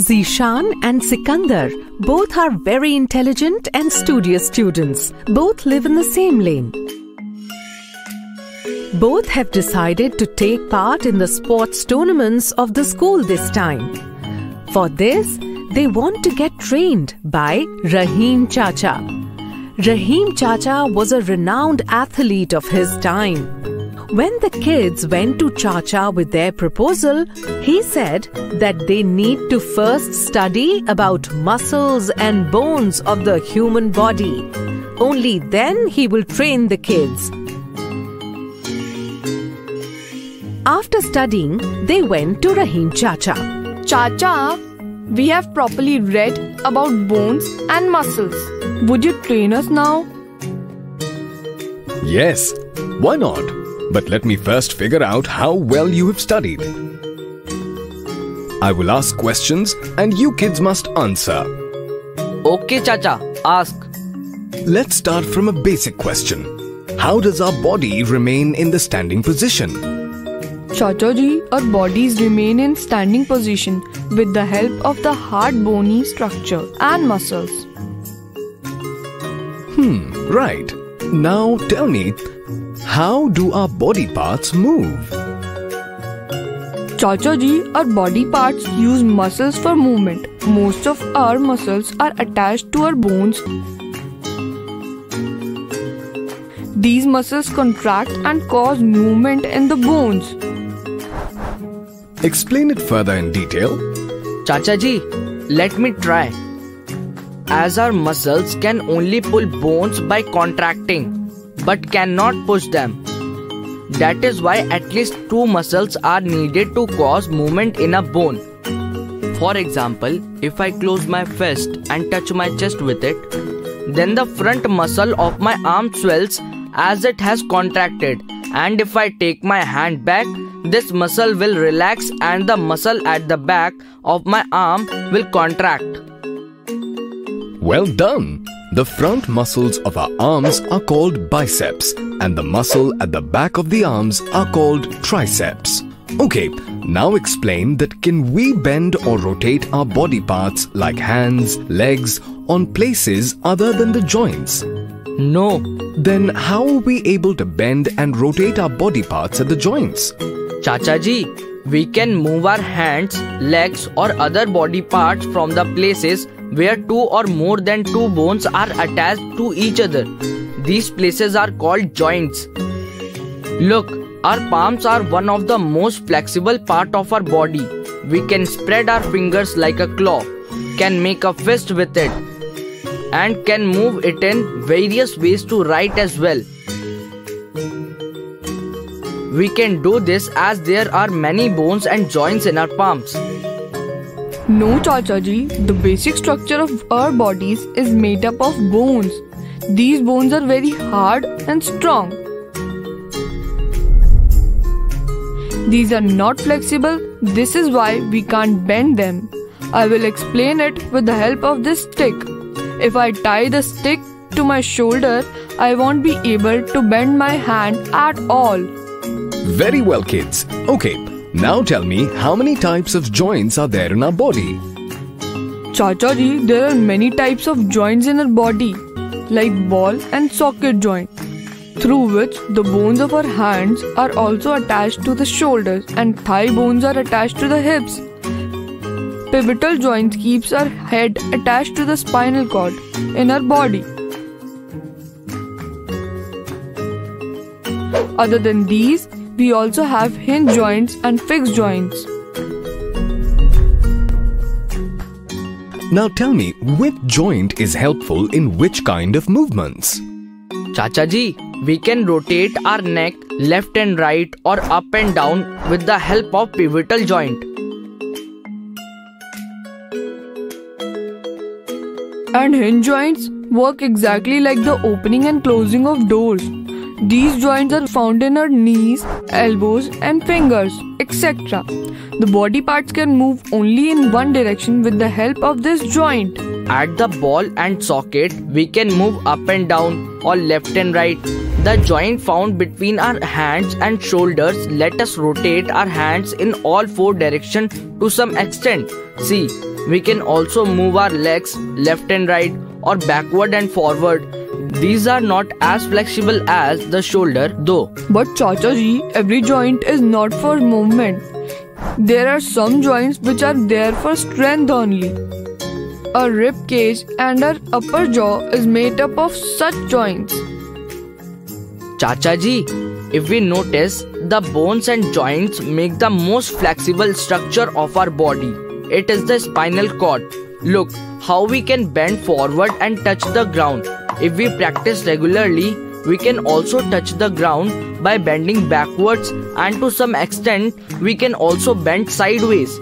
Zishan and Sikandar both are very intelligent and studious students. Both live in the same lane. Both have decided to take part in the sports tournaments of the school this time. For this, they want to get trained by Rahim Chacha. Rahim Chacha was a renowned athlete of his time. When the kids went to Chacha with their proposal, he said that they need to first study about muscles and bones of the human body. Only then he will train the kids. After studying, they went to Rahim Chacha. Chacha, we have properly read about bones and muscles. Would you train us now? Yes, why not? But let me first figure out how well you have studied. I will ask questions and you kids must answer. Okay, Chacha, ask. Let's start from a basic question. How does our body remain in the standing position? Chacha ji, our bodies remain in standing position with the help of the hard bony structure and muscles. Hmm, right. Now tell me, how do our body parts move? Chacha ji, our body parts use muscles for movement. Most of our muscles are attached to our bones. These muscles contract and cause movement in the bones. Explain it further in detail. Chacha ji, let me try. As our muscles can only pull bones by contracting, but cannot push them. That is why at least two muscles are needed to cause movement in a bone. For example, if I close my fist and touch my chest with it, then the front muscle of my arm swells as it has contracted. And if I take my hand back, this muscle will relax and the muscle at the back of my arm will contract. Well done! The front muscles of our arms are called biceps and the muscle at the back of the arms are called triceps. Okay, now explain that can we bend or rotate our body parts like hands, legs on places other than the joints? No. Then how are we able to bend and rotate our body parts at the joints? Chacha ji, we can move our hands, legs or other body parts from the places where two or more than two bones are attached to each other. These places are called joints. Look, our palms are one of the most flexible part of our body. We can spread our fingers like a claw, can make a fist with it, and can move it in various ways to write as well. We can do this as there are many bones and joints in our palms. No, Chacha ji, the basic structure of our bodies is made up of bones. These bones are very hard and strong. These are not flexible, this is why we can't bend them. I will explain it with the help of this stick. If I tie the stick to my shoulder, I won't be able to bend my hand at all. Very well, kids. Okay, now tell me how many types of joints are there in our body? Chacha ji, there are many types of joints in our body, like ball and socket joint, through which the bones of our hands are also attached to the shoulders and thigh bones are attached to the hips. Pivotal joints keeps our head attached to the spinal cord in our body. Other than these, we also have hinge joints and fixed joints. Now tell me, which joint is helpful in which kind of movements? Chacha ji, we can rotate our neck left and right or up and down with the help of pivotal joint. And hinge joints work exactly like the opening and closing of doors. These joints are found in our knees, elbows, and fingers, etc. The body parts can move only in one direction with the help of this joint. At the ball and socket, we can move up and down or left and right. The joint found between our hands and shoulders let us rotate our hands in all four directions to some extent. See, we can also move our legs left and right or backward and forward. These are not as flexible as the shoulder though. But Chacha ji, every joint is not for movement. There are some joints which are there for strength only. A rib cage and our upper jaw is made up of such joints. Chacha ji, if we notice, the bones and joints make the most flexible structure of our body. It is the spinal cord. Look how we can bend forward and touch the ground. If we practice regularly, we can also touch the ground by bending backwards and to some extent we can also bend sideways.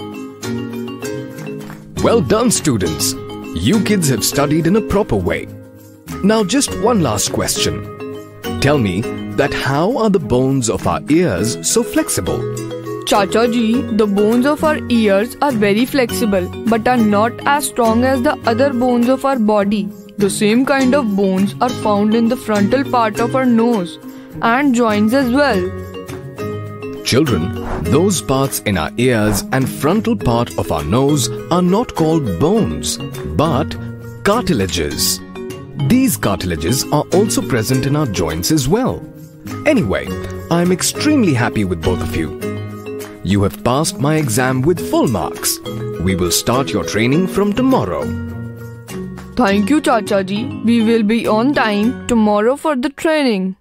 Well done, students. You kids have studied in a proper way. Now, just one last question. Tell me that how are the bones of our ears so flexible? Chacha ji, the bones of our ears are very flexible but are not as strong as the other bones of our body. The same kind of bones are found in the frontal part of our nose and joints as well. Children, those parts in our ears and frontal part of our nose are not called bones, but cartilages. These cartilages are also present in our joints as well. Anyway, I am extremely happy with both of you. You have passed my exam with full marks. We will start your training from tomorrow. Thank you, Chacha ji. We will be on time tomorrow for the training.